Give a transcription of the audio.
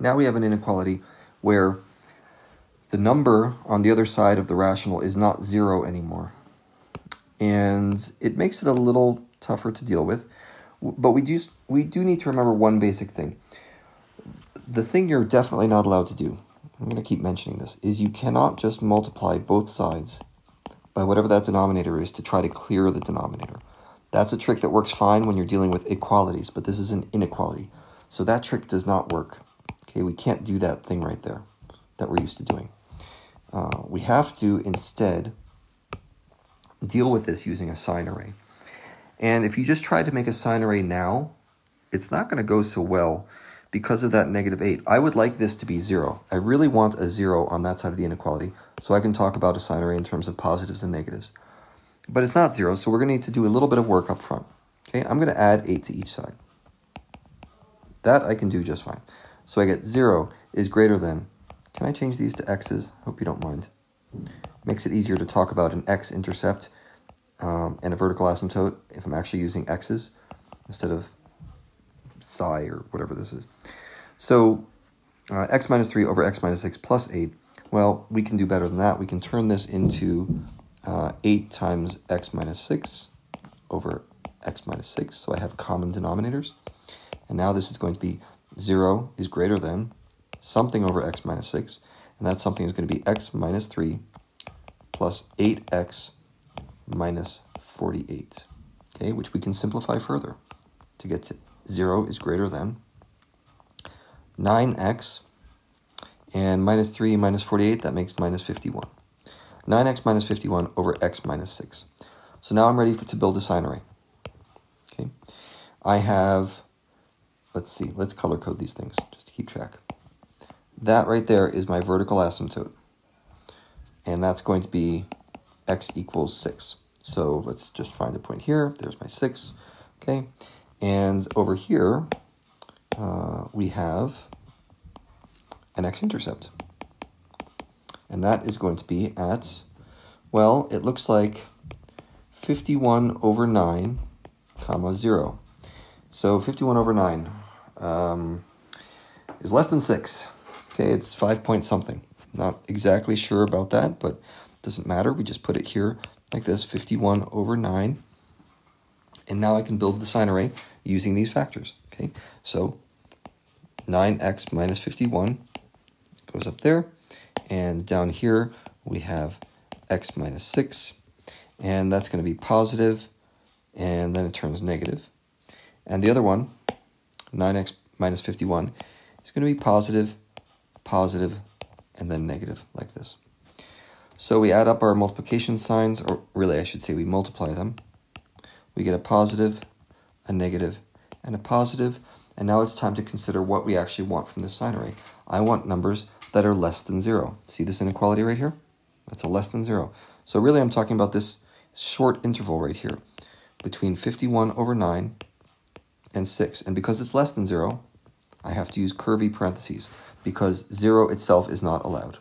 Now we have an inequality where the number on the other side of the rational is not zero anymore. And it makes it a little tougher to deal with. But we do, we do need to remember one basic thing. The thing you're definitely not allowed to do, I'm going to keep mentioning this, is you cannot just multiply both sides by whatever that denominator is to try to clear the denominator. That's a trick that works fine when you're dealing with equalities, but this is an inequality. So that trick does not work. Okay, we can't do that thing right there that we're used to doing. Uh, we have to instead deal with this using a sign array. And if you just try to make a sign array now, it's not going to go so well because of that negative 8. I would like this to be 0. I really want a 0 on that side of the inequality so I can talk about a sign array in terms of positives and negatives. But it's not 0, so we're going to need to do a little bit of work up front. Okay, I'm going to add 8 to each side. That I can do just fine. So I get 0 is greater than, can I change these to x's? Hope you don't mind. Makes it easier to talk about an x-intercept um, and a vertical asymptote if I'm actually using x's instead of psi or whatever this is. So uh, x minus 3 over x minus 6 plus 8, well, we can do better than that. We can turn this into uh, 8 times x minus 6 over x minus 6, so I have common denominators. And now this is going to be 0 is greater than something over x minus 6, and that something is going to be x minus 3 plus 8x minus 48, okay, which we can simplify further to get to 0 is greater than 9x and minus 3 minus 48, that makes minus 51. 9x minus 51 over x minus 6. So now I'm ready for, to build a sign array. Okay, I have, let's see, let's color code these things just to keep track. That right there is my vertical asymptote. And that's going to be x equals 6. So let's just find the point here. There's my 6. Okay. And over here, uh, we have an x-intercept. And that is going to be at, well, it looks like 51 over 9, comma 0. So 51 over 9 um, is less than 6. Okay, it's 5 point something. Not exactly sure about that, but doesn't matter. We just put it here like this, 51 over 9. And now I can build the sign array using these factors. Okay, so 9x minus 51 goes up there. And down here we have x minus 6. And that's going to be positive, and then it turns negative. And the other one, 9x minus 51, is going to be positive, positive, and then negative, like this. So we add up our multiplication signs, or really I should say we multiply them. We get a positive, a negative, and a positive. and now it's time to consider what we actually want from this sign array. I want numbers that are less than zero. See this inequality right here? That's a less than zero. So really I'm talking about this short interval right here between 51 over 9 and 6. And because it's less than zero, I have to use curvy parentheses because zero itself is not allowed.